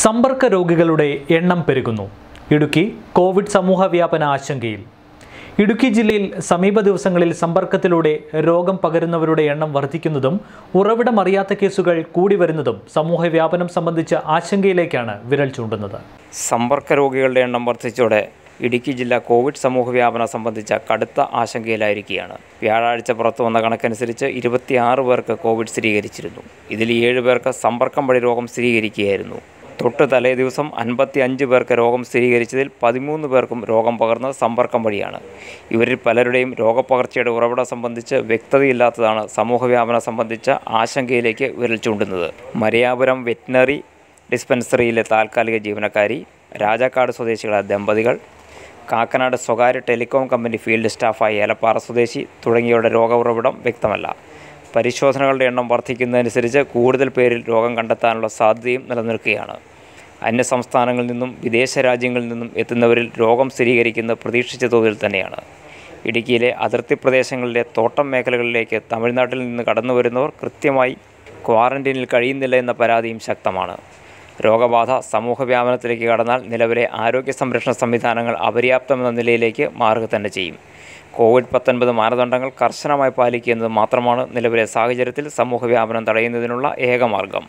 സമ്പർക്ക രോഗികളുടെ എണ്ണം പെരുകുന്നു. ഇടുക്കി കോവിഡ് സമൂഹ വ്യാപന ആശങ്കയിൽ. ഇടുക്കി ജില്ലയിൽ സമീപ ദിവസങ്ങളിൽ സമ്പർക്കത്തിലൂടെ രോഗം പകരുന്നവരുടെ എണ്ണം വർദ്ധിക്കുന്നതും ഉറവിടം അറിയാത്ത കേസുകൾ കൂടി വരുന്നതും സമൂഹ വ്യാപനം സംബന്ധിച്ച ആശങ്കയിലേക്കാണ് വിരൽ ചൂണ്ടുന്നത്. സമ്പർക്ക രോഗികളുടെ എണ്ണം വർദ്ധിച്ചോടെ ഇടുക്കി ജില്ല കോവിഡ് സമൂഹ വ്യാപനം സംബന്ധിച്ച കടുത്ത ആശങ്കയിലായിരിക്കുകയാണ്. വ്യാഴാഴ്ച പുറത്തു വന്ന കണക്കനുസരിച്ച് ഇരുപത്തിയാറ് പേർക്ക് കോവിഡ് സ്ഥിരീകരിച്ചിരുന്നു. ഇതിൽ ഏഴ് പേർക്ക് സമ്പർക്കം വഴി രോഗം സ്ഥിരീകരിക്കുകയായിരുന്നു. തൊട്ട് തലേ ദിവസം അൻപത്തി അഞ്ച് പേർക്ക് രോഗം സ്ഥിരീകരിച്ചതിൽ പതിമൂന്ന് പേർക്കും രോഗം പകർന്ന സമ്പർക്കം വഴിയാണ്. ഇവരിൽ പലരുടെയും രോഗപകർച്ചയുടെ ഉറവിടം സംബന്ധിച്ച് വ്യക്തതയില്ലാത്തതാണ് സമൂഹവ്യാപനം സംബന്ധിച്ച ആശങ്കയിലേക്ക് വിരൽ ചൂണ്ടുന്നത്. മരിയാപുരം വെറ്റിനറി ഡിസ്പെൻസറിയിലെ താൽക്കാലിക ജീവനക്കാരി രാജാക്കാട് സ്വദേശികളായ ദമ്പതികൾ കാക്കനാട് സ്വകാര്യ ടെലികോം കമ്പനി ഫീൽഡ് സ്റ്റാഫായ ഏലപ്പാറ സ്വദേശി തുടങ്ങിയവരുടെ രോഗ ഉറവിടം വ്യക്തമല്ല. പരിശോധനകളുടെ എണ്ണം വർദ്ധിക്കുന്നതനുസരിച്ച് കൂടുതൽ പേരിൽ രോഗം കണ്ടെത്താനുള്ള സാധ്യതയും നിലനിൽക്കുകയാണ്. അന്യ സംസ്ഥാനങ്ങളിൽ നിന്നും വിദേശ രാജ്യങ്ങളിൽ നിന്നും എത്തുന്നവരിൽ രോഗം സ്ഥിരീകരിക്കുന്ന പ്രതീക്ഷിച്ച തോതിൽ തന്നെയാണ്. ഇടുക്കിയിലെ അതിർത്തി പ്രദേശങ്ങളിലെ തോട്ടം മേഖലകളിലേക്ക് തമിഴ്നാട്ടിൽ നിന്ന് കടന്നു വരുന്നവർ കൃത്യമായി ക്വാറന്റീനിൽ കഴിയുന്നില്ല എന്ന പരാതിയും ശക്തമാണ്. രോഗബാധ സമൂഹ വ്യാപനത്തിലേക്ക് കടന്നാൽ നിലവിലെ ആരോഗ്യ സംരക്ഷണ സംവിധാനങ്ങൾ അപര്യാപ്തമെന്ന നിലയിലേക്ക് മാറുക തന്നെ ചെയ്യും. കോവിഡ് പത്തൊൻപത് മാനദണ്ഡങ്ങൾ കർശനമായി പാലിക്കുന്നത് മാത്രമാണ് നിലവിലെ സാഹചര്യത്തിൽ സമൂഹ വ്യാപനം തടയുന്നതിനുള്ള ഏക മാർഗം.